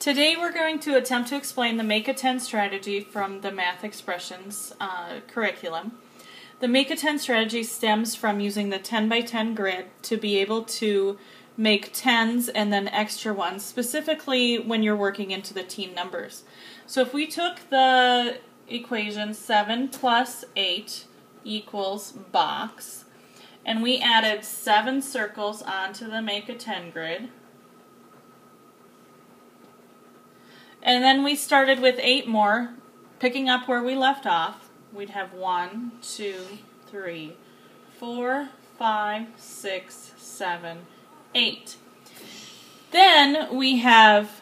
Today we're going to attempt to explain the Make a 10 strategy from the Math Expressions uh, curriculum. The Make a 10 strategy stems from using the 10 by 10 grid to be able to make tens and then extra ones, specifically when you're working into the teen numbers. So if we took the equation 7 plus 8 equals box, and we added 7 circles onto the Make a 10 grid, And then we started with eight more, picking up where we left off. We'd have one, two, three, four, five, six, seven, eight. Then we have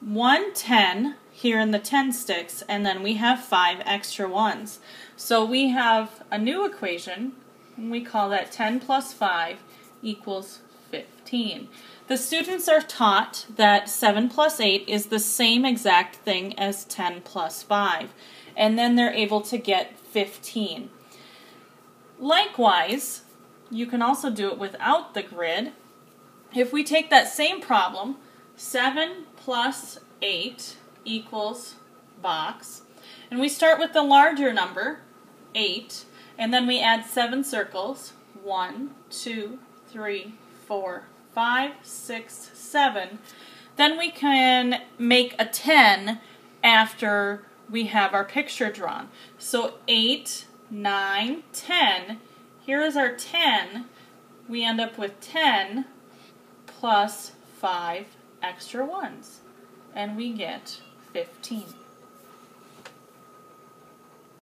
one ten here in the 10 sticks, and then we have five extra ones. So we have a new equation, and we call that 10 plus 5 equals 15. The students are taught that 7 plus 8 is the same exact thing as 10 plus 5, and then they're able to get 15. Likewise, you can also do it without the grid. If we take that same problem, 7 plus 8 equals box, and we start with the larger number, 8, and then we add 7 circles, 1, 2, 3, 4, five, six, seven. Then we can make a 10 after we have our picture drawn. So 8, 9, 10. Here is our 10. We end up with 10 plus 5 extra ones. And we get 15.